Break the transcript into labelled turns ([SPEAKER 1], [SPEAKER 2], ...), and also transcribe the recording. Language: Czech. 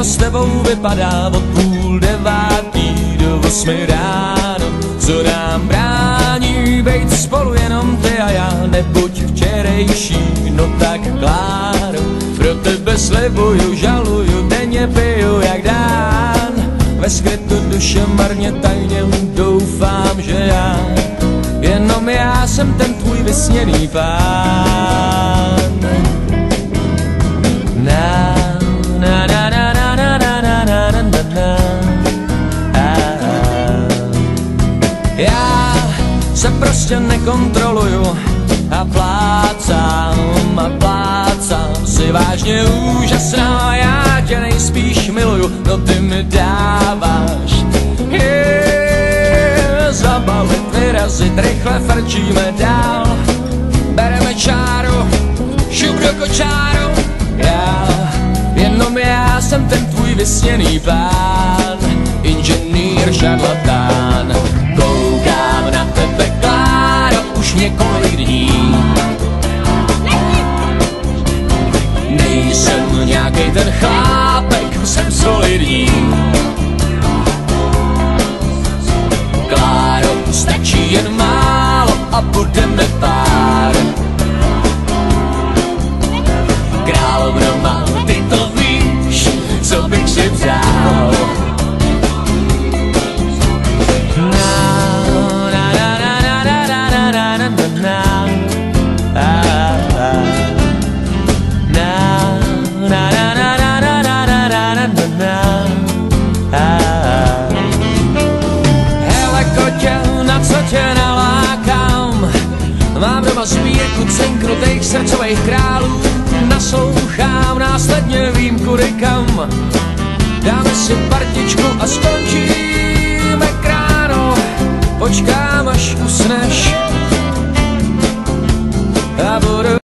[SPEAKER 1] to s tebou vypadá od půl devátý do osmi ráno. Co nám brání být spolu jenom ty a já, nebuď včerejší, no tak Kláro. Pro tebe slibuju, žaluju, denně piju jak dán. Ve skrytu duše marně tajně doufám, že já, jenom já jsem ten tvůj vysněný pán. Já se prostě nekontroluju a plácám a plácám si vážně úžasná, já tě nejspíš miluju, no ty mi dáváš. Je, zabalit, vyrazit, rychle frčíme dál, bereme čáru, šup do kočáru, já, jenom já jsem ten tvůj vysněný pán, inženýr šarlatán, nalákám Mám doma sbírku cinkrutých srdcových králů Naslouchám, následně vím kudy kam Dáme si partičku a skončíme kráno. Počkám, až usneš